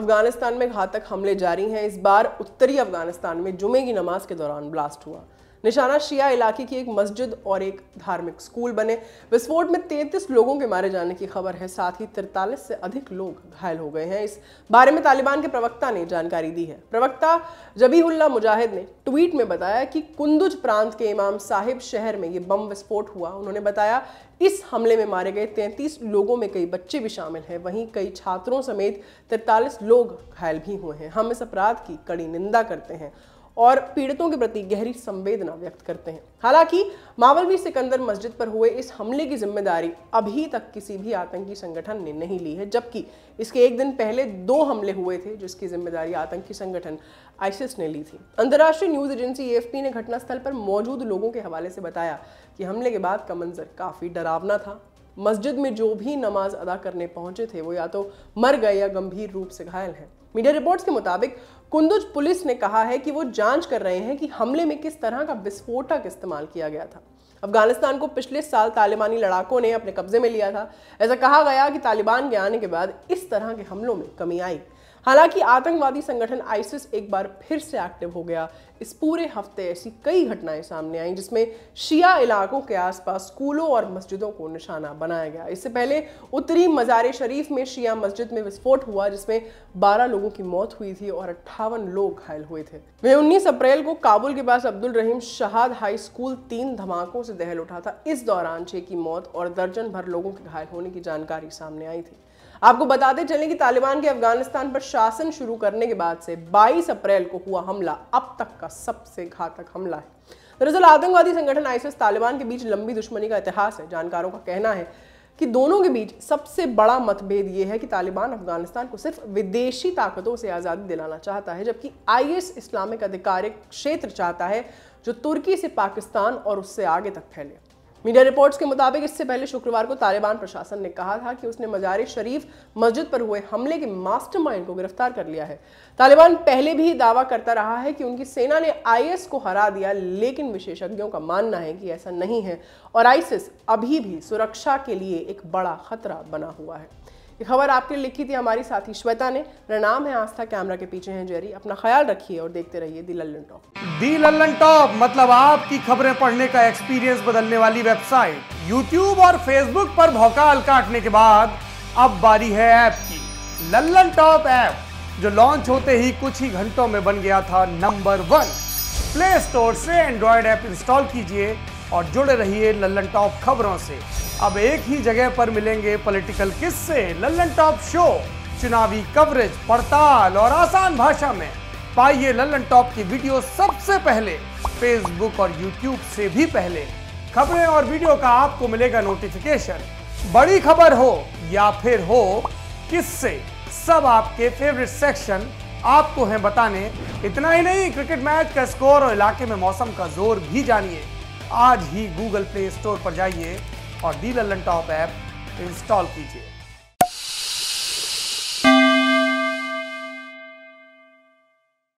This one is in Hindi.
अफ़गानिस्तान में घातक हमले जारी हैं। इस बार उत्तरी अफ़गानिस्तान में जुमे की नमाज़ के दौरान ब्लास्ट हुआ। निशाना शिया इलाके की एक मस्जिद और एक धार्मिक स्कूल बने। विस्फोट में तैंतीस लोगों के मारे जाने की खबर है, साथ ही तिरतालीस से अधिक लोग घायल हो गए हैं। इस बारे में तालिबान के प्रवक्ता ने जानकारी दी है। प्रवक्ता जबीहुल्ला मुजाहिद ने ट्वीट में बताया कि कुंदुज प्रांत के इमाम साहिब शहर में ये बम विस्फोट हुआ। उन्होंने बताया, इस हमले में मारे गए तैंतीस लोगों में कई बच्चे भी शामिल हैं। वहीं कई छात्रों समेत तिरतालीस लोग घायल भी हुए हैं। हम इस अपराध की कड़ी निंदा करते हैं। और पीड़ितों के प्रति गहरी संवेदना व्यक्त करते हैं। हालाँकि मावलवी सिकंदर मस्जिद पर हुए इस हमले की ज़िम्मेदारी अभी तक किसी भी आतंकी संगठन ने नहीं ली है, जबकि इसके एक दिन पहले दो हमले हुए थे जिसकी ज़िम्मेदारी आतंकी संगठन आइसिस ने ली थी। अंतर्राष्ट्रीय न्यूज़ एजेंसी एएफपी ने घटनास्थल पर मौजूद लोगों के हवाले से बताया कि हमले के बाद का मंजर काफ़ी डरावना था। मस्जिद में जो भी नमाज़ अदा करने पहुँचे थे, वो या तो मर गए या गंभीर रूप से घायल हैं। मीडिया रिपोर्ट्स के मुताबिक कुंदुज पुलिस ने कहा है कि वो जाँच कर रहे हैं कि हमले में किस तरह का विस्फोटक इस्तेमाल किया गया था। अफ़गानिस्तान को पिछले साल तालिबानी लड़ाकों ने अपने कब्जे में लिया था। ऐसा कहा गया कि तालिबान के आने के बाद इस तरह के हमलों में कमी आई। हालाँकि आतंकवादी संगठन आइसिस एक बार फिर से एक्टिव हो गया। इस पूरे हफ़्ते ऐसी कई घटनाएँ सामने आई, जिसमें शिया इलाकों के आसपास स्कूलों और मस्जिदों को निशाना बनाया गया। इससे पहले उत्तरी मज़ार शरीफ में शिया मस्जिद में विस्फोट हुआ, जिसमें 12 लोगों की मौत हुई थी और अट्ठावन लोग घायल हुए थे। वे 19 अप्रैल को काबुल के पास अब्दुल रहीम शहाद हाई स्कूल तीन धमाकों से दहल उठा था। इस दौरान छह की मौत और दर्जन भर लोगों के घायल होने की जानकारी सामने आई थी। आपको बताते चलें कि तालिबान के अफ़गानिस्तान पर शासन शुरू करने के बाद से 22 अप्रैल को हुआ हमला। अब तक का सबसे घातक हमला है। दरअसल आतंकवादी संगठन आइसिस तालिबान के बीच लंबी दुश्मनी का इतिहास है। जानकारों का कहना है कि दोनों के बीच सबसे बड़ा मतभेद ये है कि तालिबान अफ़गानिस्तान को सिर्फ़ विदेशी ताकतों से आज़ादी दिलाना चाहता है, जबकि आईएस इस्लामिक आधिकारिक क्षेत्र चाहता है जो तुर्की से पाकिस्तान और उससे आगे तक फैले। मीडिया रिपोर्ट्स के मुताबिक इससे पहले शुक्रवार को तालिबान प्रशासन ने कहा था कि उसने मजार शरीफ मस्जिद पर हुए हमले के मास्टरमाइंड को गिरफ़्तार कर लिया है। तालिबान पहले भी दावा करता रहा है कि उनकी सेना ने आईएस को हरा दिया, लेकिन विशेषज्ञों का मानना है कि ऐसा नहीं है और आईसिस अभी भी सुरक्षा के लिए एक बड़ा खतरा बना हुआ है। ये खबर आपके लिए लिखी थी हमारी साथी श्वेता ने। नाम है आस्था कैमरा के पीछे हैं जेरी। अपना ख्याल रखिए और देखते रहिए the Lallantop. The Lallantop मतलब आपकी खबरें पढ़ने का एक्सपीरियंस बदलने वाली वेबसाइट यूट्यूब और फेसबुक पर भौकाल काटने के बाद अब बारी है ऐप की। लल्लन टॉप ऐप, जो लॉन्च होते ही कुछ ही घंटों में बन गया था नंबर वन प्ले स्टोर से एंड्रॉयड ऐप इंस्टॉल कीजिए और जुड़े रहिए लल्लन टॉप खबरों से। अब एक ही जगह पर मिलेंगे पॉलिटिकल किस्से। लल्लन टॉप शो, चुनावी कवरेज पड़ताल और आसान भाषा में। पाइए लल्लन टॉप की वीडियो सबसे पहले फेसबुक और यूट्यूब से भी पहले। खबरें और वीडियो का आपको मिलेगा नोटिफिकेशन बड़ी खबर हो या फिर हो, किससे, सब आपके फेवरेट सेक्शन आपको हैं बताने। इतना ही नहीं क्रिकेट मैच का स्कोर और इलाके में मौसम का ज़ोर भी जानिए। आज ही गूगल प्ले स्टोर पर जाइए। और the Lallantop app install कीजिए।